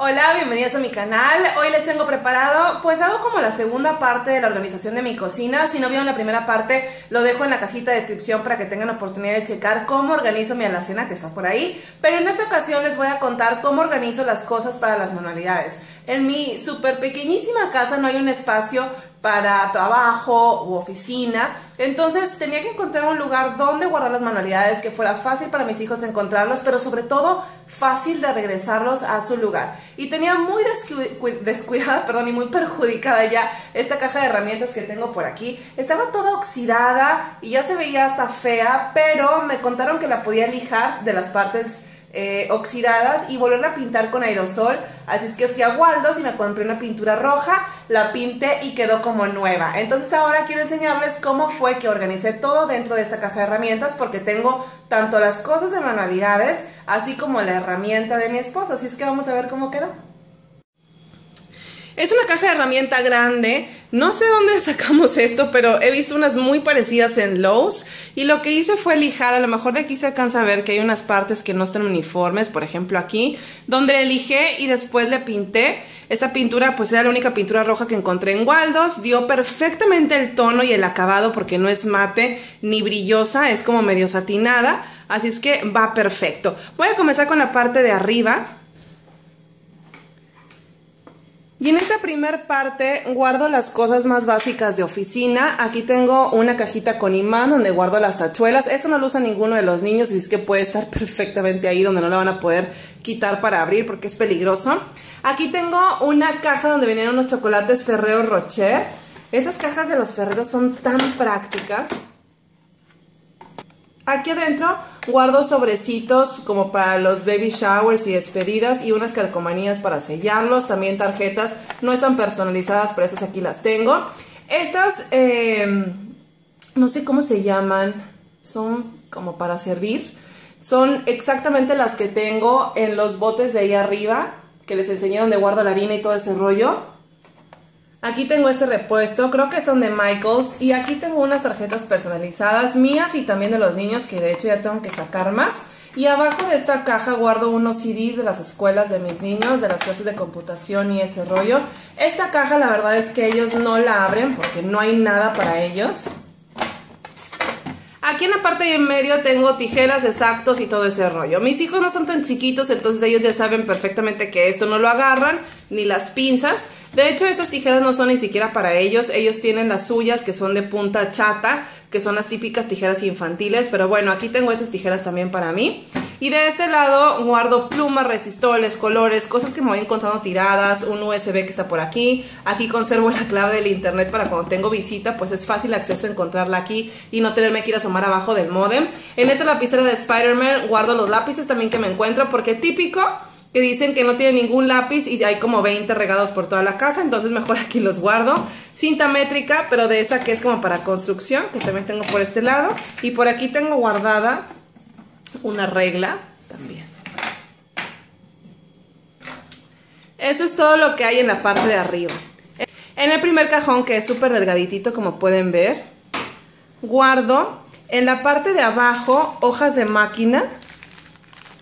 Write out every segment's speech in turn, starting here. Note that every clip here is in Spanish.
Hola, bienvenidos a mi canal. Hoy les tengo preparado, pues hago como la segunda parte de la organización de mi cocina. Si no vieron la primera parte, lo dejo en la cajita de descripción para que tengan oportunidad de checar cómo organizo mi alacena que está por ahí. Pero en esta ocasión les voy a contar cómo organizo las cosas para las manualidades. En mi súper pequeñísima casa no hay un espacio para trabajo u oficina. Entonces tenía que encontrar un lugar donde guardar las manualidades que fuera fácil para mis hijos encontrarlos, pero sobre todo fácil de regresarlos a su lugar. Y tenía muy descuidada, perdón, y muy perjudicada ya esta caja de herramientas que tengo por aquí. Estaba toda oxidada y ya se veía hasta fea, pero me contaron que la podía lijar de las partes eh, oxidadas y volverla a pintar con aerosol. Así es que fui a Waldos y me compré una pintura roja, la pinté y quedó como nueva. Entonces ahora quiero enseñarles cómo fue que organicé todo dentro de esta caja de herramientas porque tengo tanto las cosas de manualidades así como la herramienta de mi esposo. Así es que vamos a ver cómo quedó. Es una caja de herramienta grande. No sé dónde sacamos esto, pero he visto unas muy parecidas en Lowe's. Y lo que hice fue lijar. A lo mejor de aquí se alcanza a ver que hay unas partes que no están uniformes. Por ejemplo, aquí, donde lijé y después le pinté. Esta pintura, pues era la única pintura roja que encontré en Waldos. Dio perfectamente el tono y el acabado porque no es mate ni brillosa. Es como medio satinada. Así es que va perfecto. Voy a comenzar con la parte de arriba. Y en esta primer parte guardo las cosas más básicas de oficina. Aquí tengo una cajita con imán donde guardo las tachuelas. Esto no lo usa ninguno de los niños, así es que puede estar perfectamente ahí donde no la van a poder quitar para abrir porque es peligroso. Aquí tengo una caja donde vienen unos chocolates Ferrero Rocher. Esas cajas de los Ferreros son tan prácticas. Aquí adentro guardo sobrecitos como para los baby showers y despedidas y unas calcomanías para sellarlos, también tarjetas, no están personalizadas, pero esas aquí las tengo. Estas, em, no sé cómo se llaman, son como para servir. Son exactamente las que tengo en los botes de ahí arriba, que les enseñé donde guardo la harina y todo ese rollo. Aquí tengo este repuesto, creo que son de Michaels y aquí tengo unas tarjetas personalizadas mías y también de los niños que de hecho ya tengo que sacar más. Y abajo de esta caja guardo unos CDs de las escuelas de mis niños, de las clases de computación y ese rollo. Esta caja la verdad es que ellos no la abren porque no hay nada para ellos. Aquí en la parte de en medio tengo tijeras exactos y todo ese rollo. Mis hijos no son tan chiquitos, entonces ellos ya saben perfectamente que esto no lo agarran, ni las pinzas. De hecho, estas tijeras no son ni siquiera para ellos. Ellos tienen las suyas que son de punta chata, que son las típicas tijeras infantiles. Pero bueno, aquí tengo esas tijeras también para mí. Y de este lado guardo plumas, resistoles, colores, cosas que me voy encontrando tiradas, un USB que está por aquí. Aquí conservo la clave del internet para cuando tengo visita, pues es fácil acceso a encontrarla aquí y no tenerme que ir a asomar abajo del modem. En esta lapicera de Spider-Man guardo los lápices también que me encuentro porque típico que dicen que no tiene ningún lápiz y hay como 20 regados por toda la casa, entonces mejor aquí los guardo. Cinta métrica, pero de esa que es como para construcción, que también tengo por este lado. Y por aquí tengo guardada una regla también. Eso es todo lo que hay en la parte de arriba. En el primer cajón, que es súper delgaditito como pueden ver, guardo en la parte de abajo hojas de máquina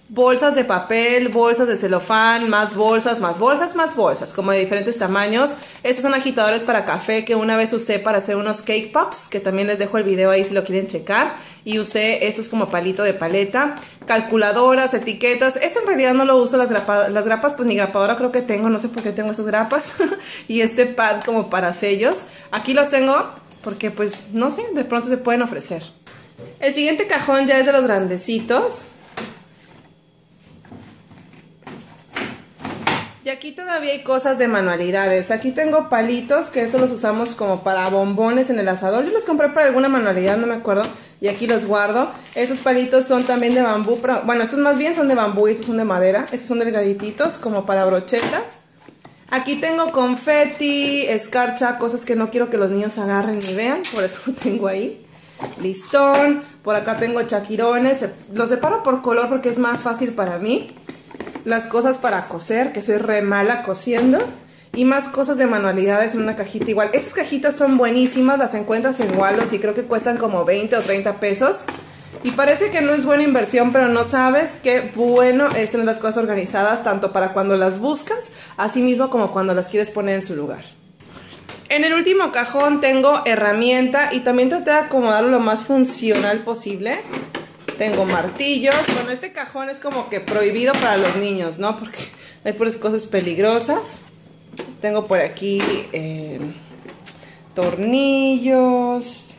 bolsas de papel, bolsas de celofán, más bolsas, más bolsas, más bolsas, como de diferentes tamaños. Estos son agitadores para café que una vez usé para hacer unos cake pops, que también les dejo el video ahí si lo quieren checar. Y usé estos como palito de paleta, calculadoras, etiquetas. Eso en realidad no lo uso, las, las grapas, pues ni grapadora creo que tengo, no sé por qué tengo esas grapas. y este pad como para sellos. Aquí los tengo porque pues no sé, de pronto se pueden ofrecer. El siguiente cajón ya es de los grandecitos. Y aquí todavía hay cosas de manualidades. Aquí tengo palitos, que eso los usamos como para bombones en el asador. Yo los compré para alguna manualidad, no me acuerdo. Y aquí los guardo. Esos palitos son también de bambú. Pero, bueno, estos más bien son de bambú y estos son de madera. Estos son delgadititos, como para brochetas. Aquí tengo confeti, escarcha, cosas que no quiero que los niños agarren ni vean. Por eso lo tengo ahí. Listón. Por acá tengo chaquirones. Los separo por color porque es más fácil para mí las cosas para coser, que soy re mala cosiendo, y más cosas de manualidades en una cajita igual. Estas cajitas son buenísimas, las encuentras en Wallos y creo que cuestan como 20 o 30 pesos. Y parece que no es buena inversión, pero no sabes qué bueno es tener las cosas organizadas, tanto para cuando las buscas, así mismo como cuando las quieres poner en su lugar. En el último cajón tengo herramienta y también traté de acomodarlo lo más funcional posible. Tengo martillos. Bueno, este cajón es como que prohibido para los niños, ¿no? Porque hay puras cosas peligrosas. Tengo por aquí eh, tornillos,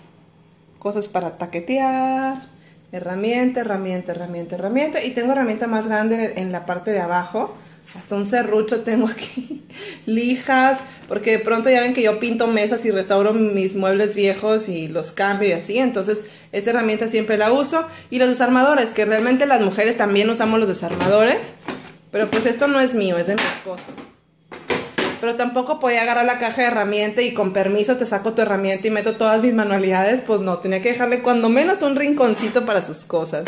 cosas para taquetear, herramienta, herramienta, herramienta, herramienta. Y tengo herramienta más grande en la parte de abajo hasta un serrucho tengo aquí, lijas, porque de pronto ya ven que yo pinto mesas y restauro mis muebles viejos y los cambio y así, entonces esta herramienta siempre la uso. Y los desarmadores, que realmente las mujeres también usamos los desarmadores, pero pues esto no es mío, es de mi esposo. Pero tampoco podía agarrar la caja de herramienta y con permiso te saco tu herramienta y meto todas mis manualidades, pues no, tenía que dejarle cuando menos un rinconcito para sus cosas.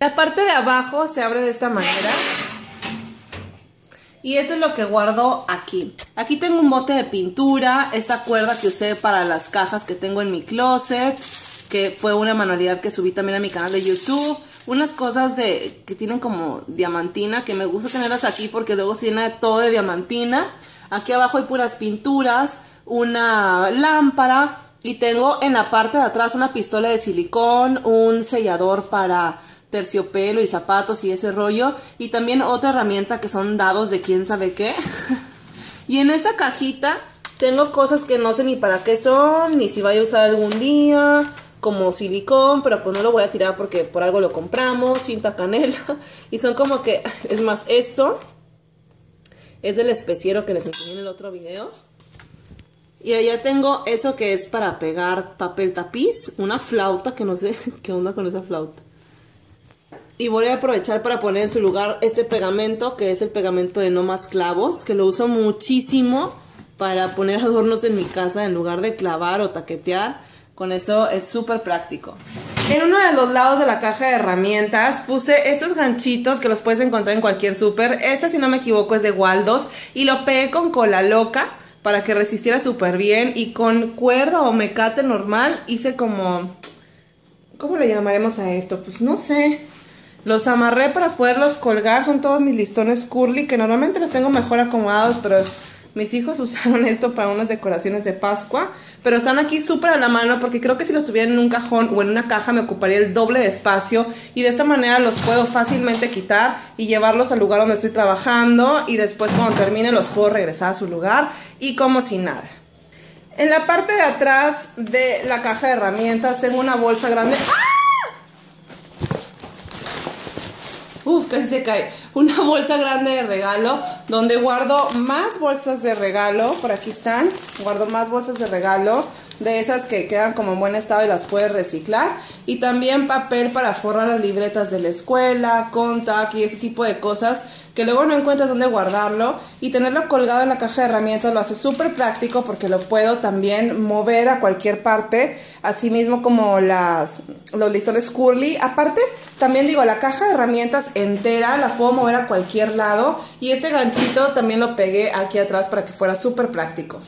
La parte de abajo se abre de esta manera. Y esto es lo que guardo aquí. Aquí tengo un bote de pintura, esta cuerda que usé para las cajas que tengo en mi closet, que fue una manualidad que subí también a mi canal de YouTube. Unas cosas de que tienen como diamantina, que me gusta tenerlas aquí porque luego se llena todo de diamantina. Aquí abajo hay puras pinturas, una lámpara y tengo en la parte de atrás una pistola de silicón, un sellador para terciopelo y zapatos y ese rollo. Y también otra herramienta que son dados de quién sabe qué. y en esta cajita tengo cosas que no sé ni para qué son, ni si vaya a usar algún día. Como silicón, pero pues no lo voy a tirar porque por algo lo compramos. Cinta canela. Y son como que, es más, esto es del especiero que les enseñé en el otro video. Y allá tengo eso que es para pegar papel tapiz, una flauta que no sé qué onda con esa flauta. Y voy a aprovechar para poner en su lugar este pegamento, que es el pegamento de no más clavos, que lo uso muchísimo para poner adornos en mi casa en lugar de clavar o taquetear. Con eso es súper práctico. En uno de los lados de la caja de herramientas puse estos ganchitos que los puedes encontrar en cualquier súper. Este, si no me equivoco, es de Waldos. Y lo pegué con cola loca para que resistiera súper bien. Y con cuerda o mecate normal hice como... ¿Cómo le llamaremos a esto? Pues no sé. Los amarré para poderlos colgar. Son todos mis listones curly que normalmente los tengo mejor acomodados, pero mis hijos usaron esto para unas decoraciones de Pascua. Pero están aquí súper a la mano porque creo que si los tuviera en un cajón o en una caja me ocuparía el doble de espacio. Y de esta manera los puedo fácilmente quitar y llevarlos al lugar donde estoy trabajando. Y después cuando termine los puedo regresar a su lugar y como si nada. En la parte de atrás de la caja de herramientas tengo una bolsa grande. ¡Ah! Uf, casi se cae. Una bolsa grande de regalo donde guardo más bolsas de regalo. Por aquí están. Guardo más bolsas de regalo de esas que quedan como en buen estado y las puedes reciclar. Y también papel para forrar las libretas de la escuela, contact y ese tipo de cosas que luego no encuentras dónde guardarlo y tenerlo colgado en la caja de herramientas lo hace súper práctico porque lo puedo también mover a cualquier parte, así mismo como las, los listones curly. Aparte, también digo, la caja de herramientas entera la puedo mover a cualquier lado y este ganchito también lo pegué aquí atrás para que fuera súper práctico.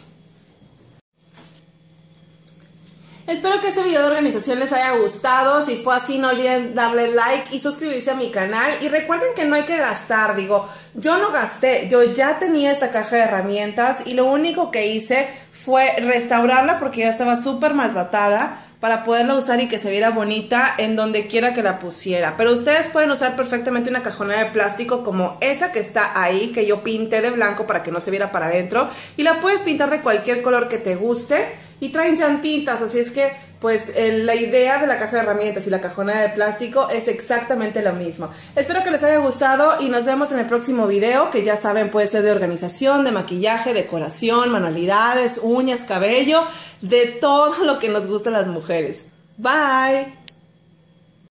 Espero que este video de organización les haya gustado. Si fue así, no olviden darle like y suscribirse a mi canal. Y recuerden que no hay que gastar. Digo, yo no gasté. Yo ya tenía esta caja de herramientas y lo único que hice fue restaurarla porque ya estaba súper maltratada para poderla usar y que se viera bonita en donde quiera que la pusiera. Pero ustedes pueden usar perfectamente una cajonera de plástico como esa que está ahí, que yo pinté de blanco para que no se viera para adentro. Y la puedes pintar de cualquier color que te guste y traen llantitas, así es que pues la idea de la caja de herramientas y la cajona de plástico es exactamente lo mismo. Espero que les haya gustado y nos vemos en el próximo video, que ya saben puede ser de organización, de maquillaje, decoración, manualidades, uñas, cabello, de todo lo que nos gusta a las mujeres. Bye.